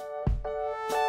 Música